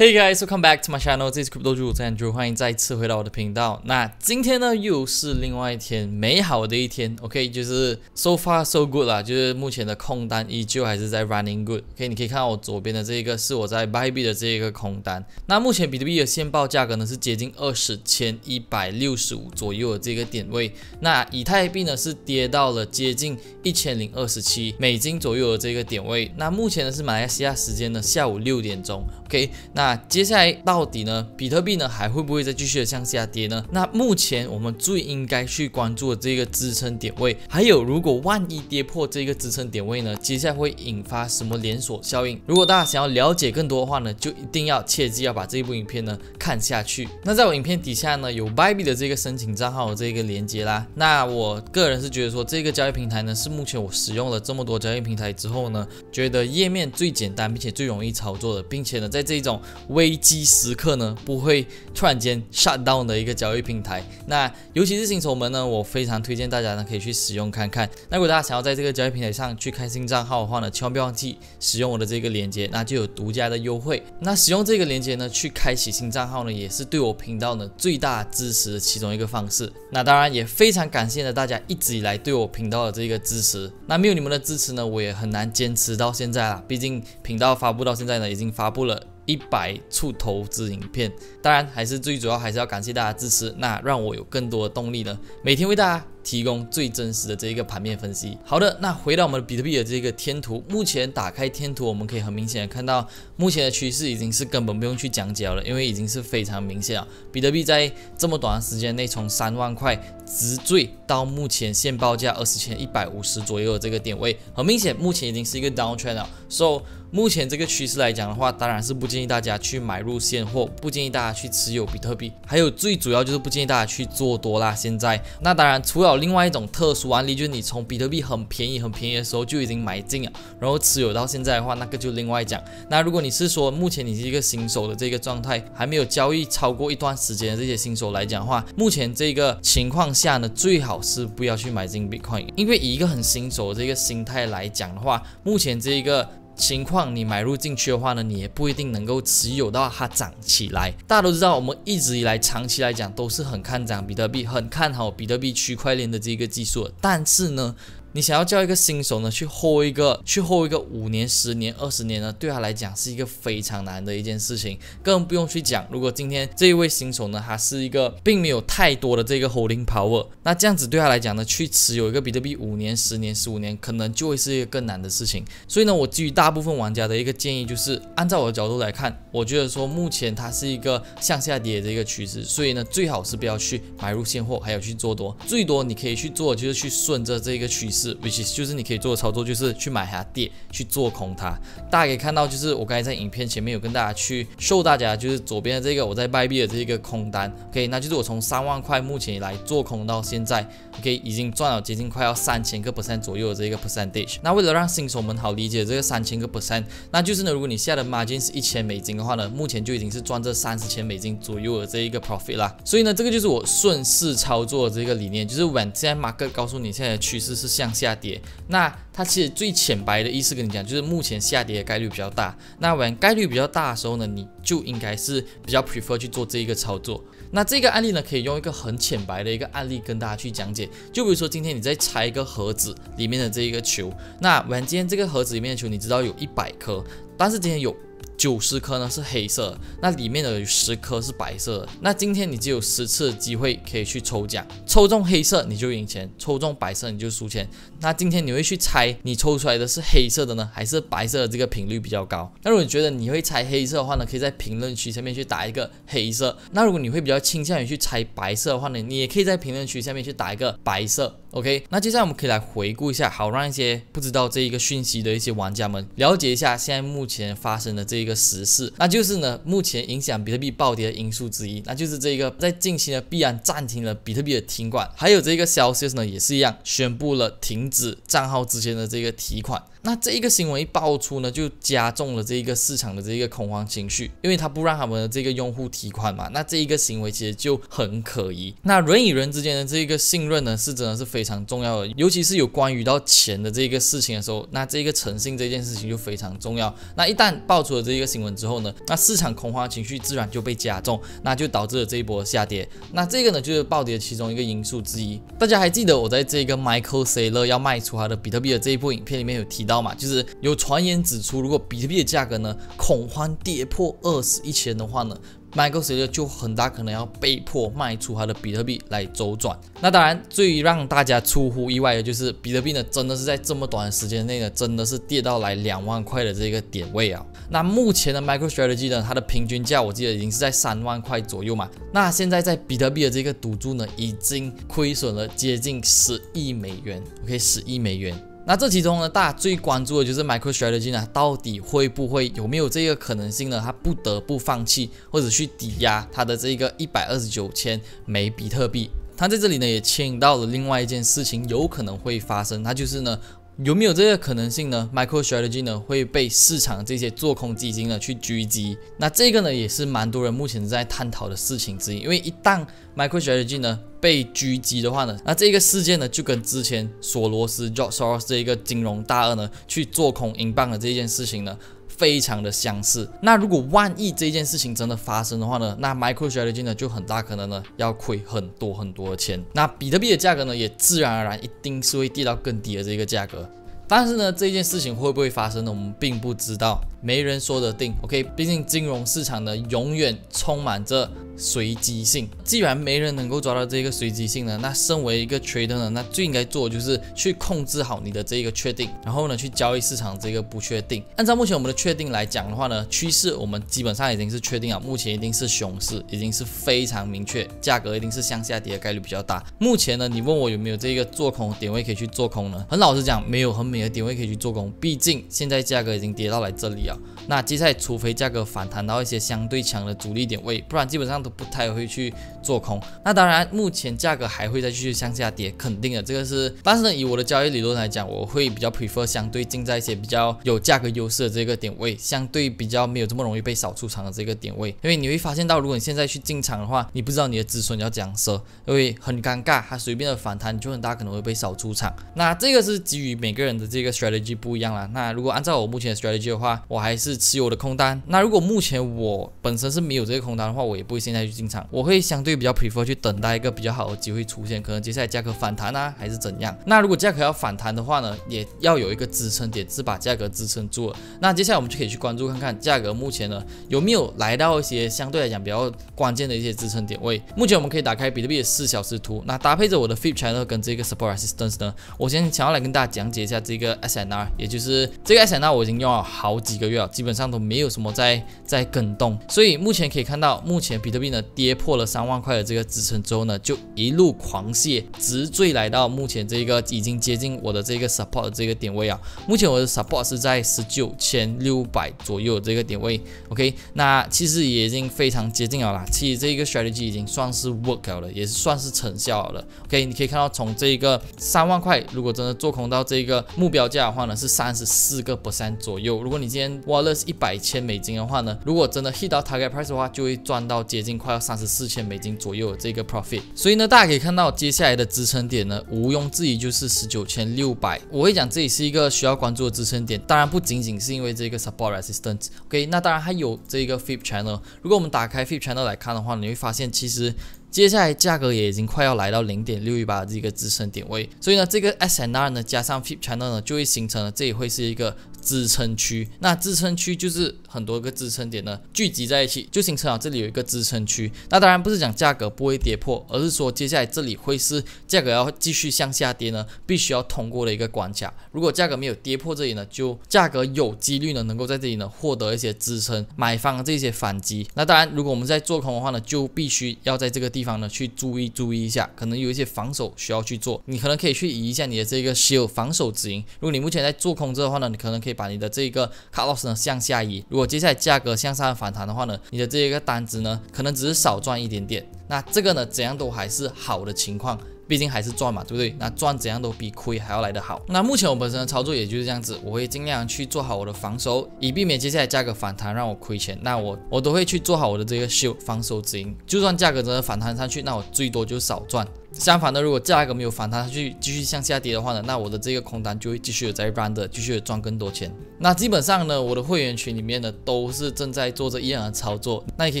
Hey guys, welcome back to my channel. 这是 Crypto 主持人 Andrew，欢迎再次回到我的频道。那今天呢，又是另外一天美好的一天。OK，就是 so far so good 啦，就是目前的空单依旧还是在 running good。OK，你可以看到我左边的这一个是我在 buy 币的这一个空单。那目前比特币的现报价格呢是接近二十千一百六十五左右的这个点位。那以太币呢是跌到了接近一千零二十七美金左右的这个点位。那目前呢是马来西亚时间的下午六点钟。OK，那那接下来到底呢？比特币呢还会不会再继续的向下跌呢？那目前我们最应该去关注的这个支撑点位，还有如果万一跌破这个支撑点位呢，接下来会引发什么连锁效应？如果大家想要了解更多的话呢，就一定要切记要把这一部影片呢看下去。那在我影片底下呢有 b y b e 的这个申请账号的这个连接啦。那我个人是觉得说这个交易平台呢是目前我使用了这么多交易平台之后呢，觉得页面最简单并且最容易操作的，并且呢在这种危机时刻呢，不会突然间 shut down 的一个交易平台。那尤其是新手们呢，我非常推荐大家呢可以去使用看看。那如果大家想要在这个交易平台上去开新账号的话呢，千万不要忘记使用我的这个链接，那就有独家的优惠。那使用这个链接呢，去开启新账号呢，也是对我频道呢最大支持的其中一个方式。那当然也非常感谢呢大家一直以来对我频道的这个支持。那没有你们的支持呢，我也很难坚持到现在啊。毕竟频道发布到现在呢，已经发布了。一百处投资影片，当然还是最主要还是要感谢大家支持，那让我有更多的动力呢，每天为大家。提供最真实的这一个盘面分析。好的，那回到我们的比特币的这个天图，目前打开天图，我们可以很明显的看到，目前的趋势已经是根本不用去讲解了，因为已经是非常明显了。比特币在这么短的时间内，从三万块直坠到目前现报价二十千一百五十左右的这个点位，很明显，目前已经是一个 down trend 了。So 目前这个趋势来讲的话，当然是不建议大家去买入现货，不建议大家去持有比特币，还有最主要就是不建议大家去做多啦。现在，那当然除了另外一种特殊案例，就是你从比特币很便宜、很便宜的时候就已经买进了，然后持有到现在的话，那个就另外讲。那如果你是说目前你是一个新手的这个状态，还没有交易超过一段时间的这些新手来讲的话，目前这个情况下呢，最好是不要去买进 Bitcoin，因为以一个很新手的这个心态来讲的话，目前这一个。情况你买入进去的话呢，你也不一定能够持有到它涨起来。大家都知道，我们一直以来长期来讲都是很看涨比特币，很看好比特币区块链的这个技术。但是呢，你想要叫一个新手呢去 hold 一个，去 hold 一个五年、十年、二十年呢，对他来讲是一个非常难的一件事情。更不用去讲，如果今天这一位新手呢，他是一个并没有太多的这个 holding power，那这样子对他来讲呢，去持有一个比特币五年、十年、十五年，可能就会是一个更难的事情。所以呢，我基于大部分玩家的一个建议，就是按照我的角度来看，我觉得说目前它是一个向下跌的一个趋势，所以呢，最好是不要去买入现货，还有去做多，最多你可以去做就是去顺着这个趋势。是，which is 就是你可以做的操作，就是去买它跌，去做空它。大家可以看到，就是我刚才在影片前面有跟大家去 show 大家，就是左边的这个我在外币的这个空单，OK，那就是我从三万块目前以来做空到现在 k 已经赚了接近快要三千个 percent 左右的这个 percentage。那为了让新手们好理解这个三千个 percent，那就是呢，如果你下的 margin 是一千美金的话呢，目前就已经是赚这三十千美金左右的这一个 profit 啦。所以呢，这个就是我顺势操作的这个理念，就是 when 现在 market 告诉你现在的趋势是向。下跌，那它其实最浅白的意思跟你讲，就是目前下跌的概率比较大。那完概率比较大的时候呢，你就应该是比较 prefer 去做这一个操作。那这个案例呢，可以用一个很浅白的一个案例跟大家去讲解。就比如说今天你在拆一个盒子里面的这一个球，那玩今天这个盒子里面的球，你知道有一百颗，但是今天有。九十颗呢是黑色，那里面的有十颗是白色的。那今天你只有十次机会可以去抽奖，抽中黑色你就赢钱，抽中白色你就输钱。那今天你会去猜你抽出来的是黑色的呢，还是白色的？这个频率比较高。那如果你觉得你会猜黑色的话呢，可以在评论区下面去打一个黑色。那如果你会比较倾向于去猜白色的话呢，你也可以在评论区下面去打一个白色。OK，那接下来我们可以来回顾一下，好让一些不知道这一个讯息的一些玩家们了解一下现在目前发生的这一个时事，那就是呢，目前影响比特币暴跌的因素之一，那就是这个在近期呢必然暂停了比特币的停管，还有这个消息呢也是一样，宣布了停止账号之间的这个提款。那这一个新闻一爆出呢，就加重了这一个市场的这一个恐慌情绪，因为它不让他们的这个用户提款嘛，那这一个行为其实就很可疑。那人与人之间的这一个信任呢，是真的是非常重要的，尤其是有关于到钱的这一个事情的时候，那这个诚信这件事情就非常重要。那一旦爆出了这一个新闻之后呢，那市场恐慌情绪自然就被加重，那就导致了这一波下跌。那这个呢，就是暴跌其中一个因素之一。大家还记得我在这个 Michael Saylor 要卖出他的比特币的这一部影片里面有提到嘛？就是有传言指出，如果比特币的价格呢恐慌跌破二十一千的话呢，Michael Saylor 就很大可能要被迫卖出他的比特币来周转。那当然，最让大家出乎意外的就是比特币呢，真的是在这么短的时间内呢，真的是跌到来两万块的这个点位啊。那目前的 MicroStrategy 呢，它的平均价我记得已经是在三万块左右嘛。那现在在比特币的这个赌注呢，已经亏损了接近十亿美元。OK，十亿美元。那这其中呢，大家最关注的就是 MicroStrategy 呢，到底会不会有没有这个可能性呢？它不得不放弃或者去抵押它的这个一百二十九千枚比特币。他在这里呢，也牵引到了另外一件事情，有可能会发生，它就是呢。有没有这个可能性呢？MicroStrategy 呢会被市场这些做空基金呢去狙击？那这个呢也是蛮多人目前在探讨的事情之一。因为一旦 MicroStrategy 呢被狙击的话呢，那这个事件呢就跟之前索罗斯 George Soros 这一个金融大鳄呢去做空英镑的这件事情呢。非常的相似。那如果万一这件事情真的发生的话呢，那 MicroStrategy 呢就很大可能呢要亏很多很多的钱。那比特币的价格呢也自然而然一定是会跌到更低的这个价格。但是呢，这件事情会不会发生呢？我们并不知道，没人说得定。OK，毕竟金融市场呢永远充满着。随机性，既然没人能够抓到这个随机性呢，那身为一个 trader 呢，那最应该做的就是去控制好你的这个确定，然后呢去交易市场这个不确定。按照目前我们的确定来讲的话呢，趋势我们基本上已经是确定了，目前一定是熊市，已经是非常明确，价格一定是向下跌的概率比较大。目前呢，你问我有没有这个做空点位可以去做空呢？很老实讲，没有很美的点位可以去做空，毕竟现在价格已经跌到来这里那接下来除非价格反弹到一些相对强的阻力点位，不然基本上都。不太会去做空，那当然，目前价格还会再继续向下跌，肯定的，这个是。但是呢，以我的交易理论来讲，我会比较 prefer 相对进在一些比较有价格优势的这个点位，相对比较没有这么容易被扫出场的这个点位。因为你会发现到，如果你现在去进场的话，你不知道你的止损要怎样设，因为很尴尬，它随便的反弹你就很大可能会被扫出场。那这个是基于每个人的这个 strategy 不一样啦。那如果按照我目前的 strategy 的话，我还是持有的空单。那如果目前我本身是没有这个空单的话，我也不会现在。去进场，我会相对比较 prefer 去等待一个比较好的机会出现，可能接下来价格反弹啊，还是怎样？那如果价格要反弹的话呢，也要有一个支撑点，是把价格支撑住了。那接下来我们就可以去关注看看价格目前呢有没有来到一些相对来讲比较关键的一些支撑点位。目前我们可以打开比特币的四小时图，那搭配着我的 Fib Channel 跟这个 Support Resistance 呢，我先想要来跟大家讲解一下这个 SNR，也就是这个 SNR 我已经用了好几个月了，基本上都没有什么在在跟动，所以目前可以看到，目前比特币呢。跌破了三万块的这个支撑之后呢，就一路狂泻，直坠来到目前这个已经接近我的这个 support 的这个点位啊。目前我的 support 是在十九千六百左右这个点位。OK，那其实也已经非常接近了啦。其实这一个 strategy 已经算是 work 了，也是算是成效了。OK，你可以看到从这个三万块，如果真的做空到这个目标价的话呢，是三十四个 percent 左右。如果你今天 wallets 一百千美金的话呢，如果真的 hit 到 target price 的话，就会赚到接近。快要三十四千美金左右的这个 profit，所以呢，大家可以看到接下来的支撑点呢，毋庸置疑就是十九千六百。我会讲这里是一个需要关注的支撑点，当然不仅仅是因为这个 support resistance。OK，那当然还有这个 fib channel。如果我们打开 fib channel 来看的话，你会发现其实接下来价格也已经快要来到零点六一八这个支撑点位。所以呢，这个 SNR 呢加上 fib channel 呢，就会形成了这里会是一个。支撑区，那支撑区就是很多个支撑点呢聚集在一起，就形成了这里有一个支撑区。那当然不是讲价格不会跌破，而是说接下来这里会是价格要继续向下跌呢，必须要通过的一个关卡。如果价格没有跌破这里呢，就价格有几率呢能够在这里呢获得一些支撑，买方这些反击。那当然，如果我们在做空的话呢，就必须要在这个地地方呢去注意注意一下，可能有一些防守需要去做。你可能可以去移一下你的这个修防守止盈。如果你目前在做空这的话呢，你可能可以。可以把你的这个 cut loss 呢向下移，如果接下来价格向上反弹的话呢，你的这一个单子呢可能只是少赚一点点，那这个呢怎样都还是好的情况。毕竟还是赚嘛，对不对？那赚怎样都比亏还要来得好。那目前我本身的操作也就是这样子，我会尽量去做好我的防守，以避免接下来价格反弹让我亏钱。那我我都会去做好我的这个秀防守止盈，就算价格真的反弹上去，那我最多就少赚。相反的，如果价格没有反弹，去继续向下跌的话呢，那我的这个空单就会继续的在 run 的，继续赚更多钱。那基本上呢，我的会员群里面呢都是正在做着一样的操作。那你可以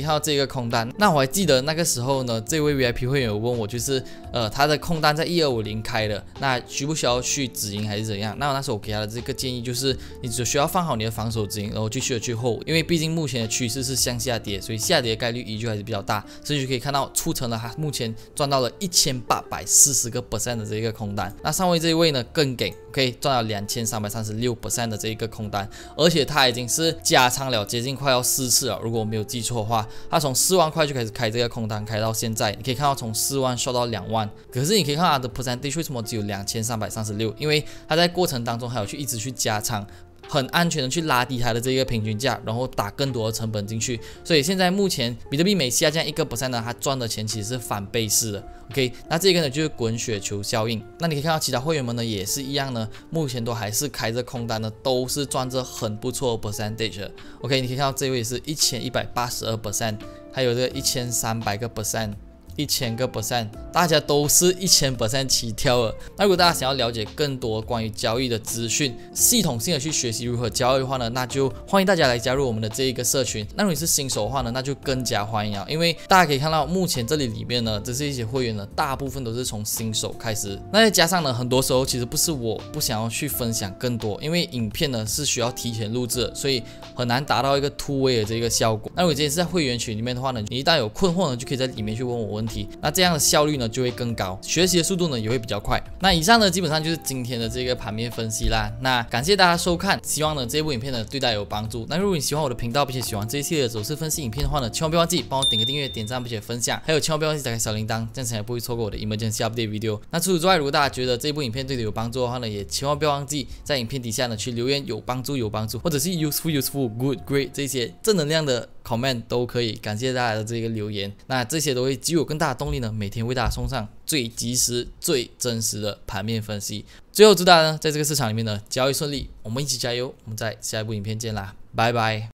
看到这个空单，那我还记得那个时候呢，这位 VIP 会员有问我，就是呃他的空单在一二五零开的，那需不需要去止盈还是怎样？那那时候我给他的这个建议就是，你只需要放好你的防守止盈，然后继续的去 hold，因为毕竟目前的趋势是向下跌，所以下跌的概率依旧还是比较大。所以就可以看到促成了他目前赚到了一千八百四十。个 percent 的这一个空单，那上位这一位呢更给，可以赚到两千三百三十六 percent 的这一个空单，而且他已经是加仓了接近快要四次了，如果我没有记错的话，他从四万块就开始开这个空单，开到现在，你可以看到从四万收到两万，可是你可以看他的 percentage 为什么只有两千三百三十六？因为他在过程当中还有去一直去加仓。很安全的去拉低它的这个平均价，然后打更多的成本进去，所以现在目前比特币每下降一个 percent 呢，它赚的钱其实是反倍式的。OK，那这个呢就是滚雪球效应。那你可以看到其他会员们呢也是一样呢，目前都还是开着空单呢，都是赚着很不错的 percentage。OK，你可以看到这位是一千一百八十二 percent，还有这个一千三百个 percent。一千个 percent，大家都是一千 percent 起跳了。那如果大家想要了解更多关于交易的资讯，系统性的去学习如何交易的话呢，那就欢迎大家来加入我们的这一个社群。那如果你是新手的话呢，那就更加欢迎啊，因为大家可以看到目前这里里面呢，这是一些会员呢，大部分都是从新手开始。那再加上呢，很多时候其实不是我不想要去分享更多，因为影片呢是需要提前录制，所以很难达到一个突围的这个效果。那如果今天是在会员群里面的话呢，你一旦有困惑呢，就可以在里面去问我问题。那这样的效率呢就会更高，学习的速度呢也会比较快。那以上呢基本上就是今天的这个盘面分析啦。那感谢大家收看，希望呢这部影片呢对大家有帮助。那如果你喜欢我的频道，并且喜欢这一系列的走势分析影片的话呢，千万不要忘记帮我点个订阅、点赞并且分享，还有千万不要忘记打开小铃铛，这样才不会错过我的 emergency update video。那除此之外，如果大家觉得这部影片对你有帮助的话呢，也千万不要忘记在影片底下呢去留言有帮助有帮助，或者是 useful useful good great 这些正能量的。Comment 都可以，感谢大家的这个留言，那这些都会给我更大的动力呢，每天为大家送上最及时、最真实的盘面分析。最后祝大家呢，在这个市场里面呢，交易顺利，我们一起加油，我们在下一部影片见啦，拜拜。